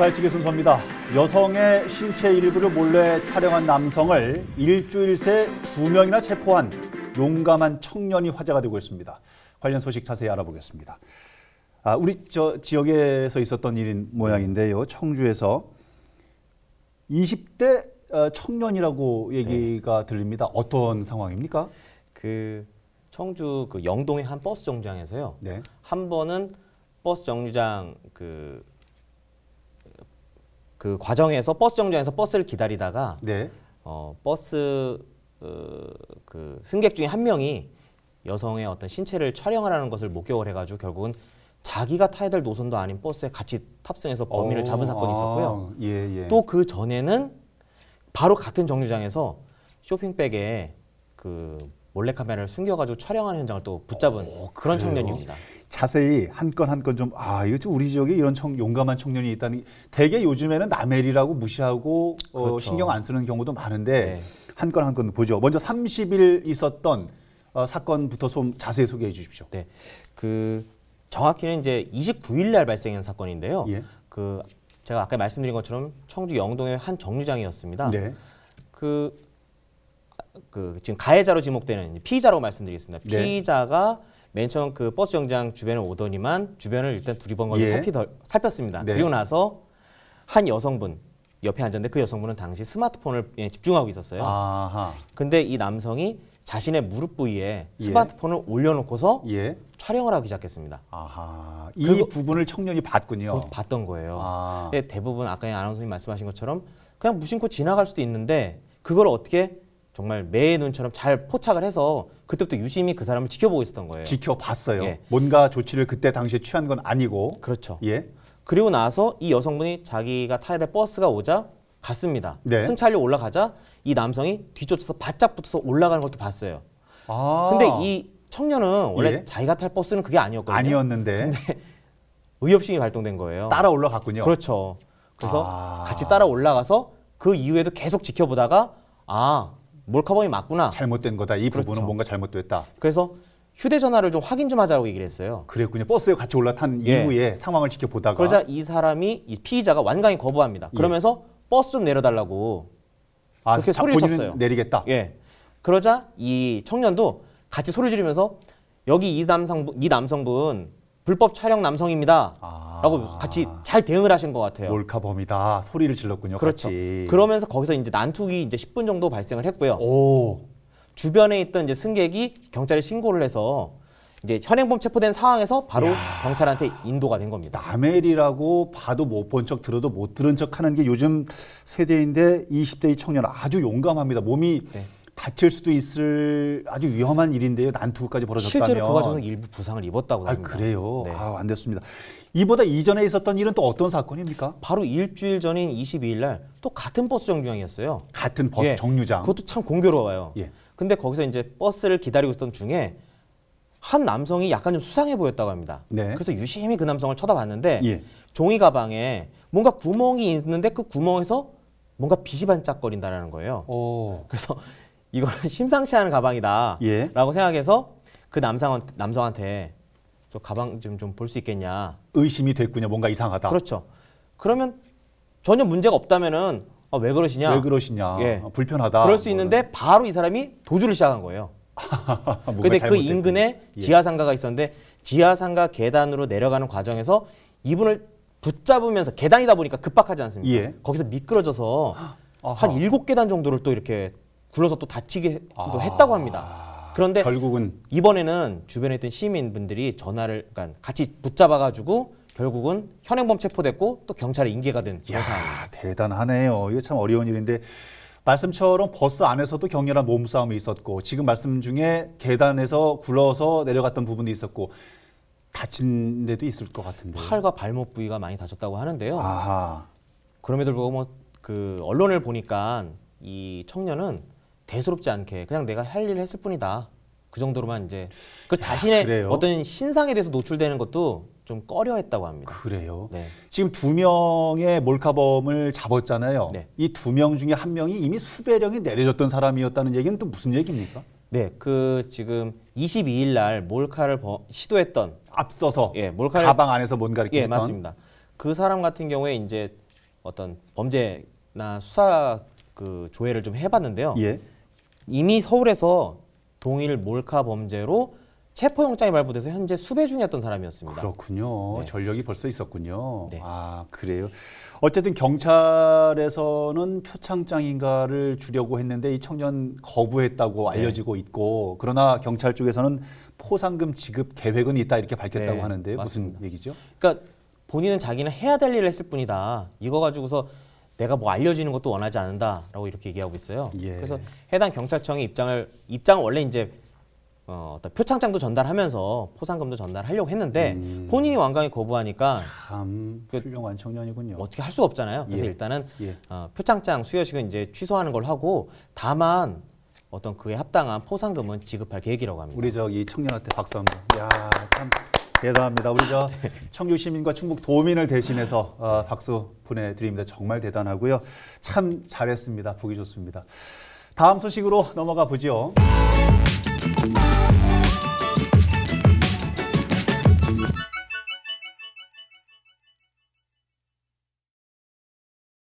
발칙의 순서입니다. 여성의 신체 일부를 몰래 촬영한 남성을 일주일 새 두 명이나 체포한 용감한 청년이 화제가 되고 있습니다. 관련 소식 자세히 알아보겠습니다. 아, 우리 저 지역에서 있었던 일인 모양인데요. 청주에서 20대 어, 청년이라고 얘기가 들립니다. 어떤 상황입니까? 그 청주 그 영동의 한 버스 정류장에서요. 네. 한 번은 버스 정류장 그, 그 과정에서 버스 정류장에서 버스를 기다리다가 네. 어, 버스 어, 그 승객 중에 한 명이 여성의 어떤 신체를 촬영하려는 것을 목격을 해가지고 결국은 자기가 타야 될 노선도 아닌 버스에 같이 탑승해서 범인을 어, 잡은 사건이 있었고요. 아, 예, 예. 또 그 전에는 바로 같은 정류장에서 쇼핑백에 그 몰래카메라를 숨겨가지고 촬영하는 현장을 또 붙잡은 그런 그래요? 청년입니다. 자세히 한 건 한 건 좀 아 이거 좀 우리 지역에 이런 청, 용감한 청년이 있다는 게 대개 요즘에는 남해리라고 무시하고 어, 그렇죠. 신경 안 쓰는 경우도 많은데 네. 한건 한 건 보죠. 먼저 30일 있었던 어, 사건부터 좀 자세히 소개해 주십시오. 네, 그 정확히는 이제 29일 날 발생한 사건인데요. 예. 그 제가 아까 말씀드린 것처럼 청주 영동의 한 정류장이었습니다. 네. 그, 그 지금 가해자로 지목되는 피의자라고 말씀드리겠습니다. 네. 피의자가 맨 처음 그 버스 정장 주변에 오더니만 주변을 일단 두리번거리 예. 살피 살폈습니다. 네. 그리고 나서 한 여성분 옆에 앉았는데 그 여성분은 당시 스마트폰을 예, 집중하고 있었어요. 아하. 근데 이 남성이 자신의 무릎 부위에 예. 스마트폰을 올려놓고서 예. 촬영을 하기 시작했습니다. 아하. 이 그거- 부분을 청년이 봤군요. 그걸 봤던 거예요. 아. 근데 대부분 아까 아나운서님 말씀하신 것처럼 그냥 무심코 지나갈 수도 있는데 그걸 어떻게 정말 매의 눈처럼 잘 포착을 해서 그때부터 유심히 그 사람을 지켜보고 있었던 거예요. 지켜봤어요. 예. 뭔가 조치를 그때 당시에 취한 건 아니고. 그렇죠. 예. 그리고 나서 이 여성분이 자기가 타야 될 버스가 오자 갔습니다. 네. 승차하려 올라가자 이 남성이 뒤쫓아서 바짝 붙어서 올라가는 것도 봤어요. 아. 근데 이 청년은 원래 예. 자기가 탈 버스는 그게 아니었거든요. 아니었는데 의협심이 발동된 거예요. 따라 올라갔군요. 그렇죠. 그래서 아. 같이 따라 올라가서 그 이후에도 계속 지켜보다가 아 몰카범이 맞구나. 잘못된 거다. 이 부분은 그렇죠. 뭔가 잘못됐다. 그래서 휴대전화를 좀 확인 좀 하자고 얘기를 했어요. 그랬군요. 버스에 같이 올라탄 예. 이후에 상황을 지켜보다가 그러자 이 사람이 이 피의자가 완강히 거부합니다. 예. 그러면서 버스 좀 내려달라고 아, 그렇게 자, 소리를 쳤어요. 내리겠다. 예. 그러자 이 청년도 같이 소리를 지르면서 여기 이 남성분 이 남성분 불법 촬영 남성입니다. 아. 라고 같이 잘 대응을 하신 것 같아요. 몰카범이다. 소리를 질렀군요. 그렇죠. 같이. 그러면서 거기서 이제 난투기 이제 10분 정도 발생을 했고요. 오. 주변에 있던 이제 승객이 경찰에 신고를 해서 이제 현행범 체포된 상황에서 바로 경찰한테 인도가 된 겁니다. 남해리라고 봐도 못 본 척 들어도 못 들은 척 하는 게 요즘 세대인데 20대의 청년 아주 용감합니다. 몸이 네. 다칠 수도 있을 아주 위험한 일인데요. 난투까지 벌어졌다면. 실제로 그 과정에서 일부 부상을 입었다고 아, 합니다. 그래요. 네. 아, 안 됐습니다. 이보다 이전에 있었던 일은 또 어떤 사건입니까? 바로 일주일 전인 22일 날 또 같은 버스 정류장이었어요. 같은 버스 예. 정류장. 그것도 참 공교로워요. 예. 근데 거기서 이제 버스를 기다리고 있던 중에 한 남성이 약간 좀 수상해 보였다고 합니다. 네. 그래서 유심히 그 남성을 쳐다봤는데 예. 종이 가방에 뭔가 구멍이 있는데 그 구멍에서 뭔가 빛이 반짝거린다라는 거예요. 오. 그래서 이거는 심상치 않은 가방이다라고 예. 생각해서 그 남성 남성한테 저 가방 좀 좀 볼 수 있겠냐. 의심이 됐군요. 뭔가 이상하다. 그렇죠. 그러면 전혀 문제가 없다면은 아, 왜 그러시냐? 왜 그러시냐? 예. 아, 불편하다. 그럴 수 있는데 바로 이 사람이 도주를 시작한 거예요. 근데 그. 인근에 예. 지하상가가 있었는데 지하상가 계단으로 내려가는 과정에서 이분을 붙잡으면서 계단이다 보니까 급박하지 않습니까? 예. 거기서 미끄러져서. 한 일곱 계단 정도를 또 이렇게 굴러서 또 다치게 또 아. 했다고 합니다. 그런데 결국은 이번에는 주변에 있던 시민분들이 전화를 그러니까 같이 붙잡아가지고 결국은 현행범 체포됐고 또 경찰에 인계가 된 그런 상황입니다. 야, 대단하네요. 이게 참 어려운 일인데 말씀처럼 버스 안에서도 격렬한 몸싸움이 있었고 지금 말씀 중에 계단에서 굴러서 내려갔던 부분도 있었고 다친 데도 있을 것 같은데. 팔과 발목 부위가 많이 다쳤다고 하는데요. 아하. 그럼에도 불구하고 뭐 그 언론을 보니까 이 청년은 대수롭지 않게 그냥 내가 할 일을 했을 뿐이다. 그 정도로만 이제 그 자신의 그래요? 어떤 신상에 대해서 노출되는 것도 좀 꺼려했다고 합니다. 그래요. 네. 지금 두 명의 몰카범을 잡았잖아요. 네. 이두 명 중에 한 명이 이미 수배령이 내려졌던 사람이었다는 얘기는 또 무슨 얘기입니까? 네, 그 지금 22일 날 몰카를 버- 시도했던 앞서서 예, 몰카를 가방 안에서 뭔가 이렇게 예, 했던 맞습니다. 그 사람 같은 경우에 이제 어떤 범죄나 수사 그 조회를 좀 해봤는데요. 예. 이미 서울에서 동일 몰카 범죄로 체포영장이 발부돼서 현재 수배 중이었던 사람이었습니다. 그렇군요. 네. 전력이 벌써 있었군요. 네. 아, 그래요. 어쨌든 경찰에서는 표창장인가를 주려고 했는데 이 청년 거부했다고 네. 알려지고 있고 그러나 경찰 쪽에서는 포상금 지급 계획은 있다 이렇게 밝혔다고 네, 하는데 맞습니다. 무슨 얘기죠? 그러니까 본인은 자기는 해야 될 일을 했을 뿐이다. 이거 가지고서 내가 뭐 알려지는 것도 원하지 않는다라고 이렇게 얘기하고 있어요. 예. 그래서 해당 경찰청이 입장을 입장 원래 이제 어, 어떤 표창장도 전달하면서 포상금도 전달하려고 했는데 음. 본인이 완강히 거부하니까 참 그- 훌륭한 청년이군요. 어떻게 할 수가 없잖아요. 그래서 예. 일단은 예. 어, 표창장 수여식은 이제 취소하는 걸 하고 다만 어떤 그에 합당한 포상금은 지급할 계획이라고 합니다. 우리 저이 청년한테 박수 한번. 야, 참 대단합니다. 우리 저 청주 시민과 충북 도민을 대신해서 어, 박수 보내드립니다. 정말 대단하고요. 참 잘했습니다. 보기 좋습니다. 다음 소식으로 넘어가 보죠.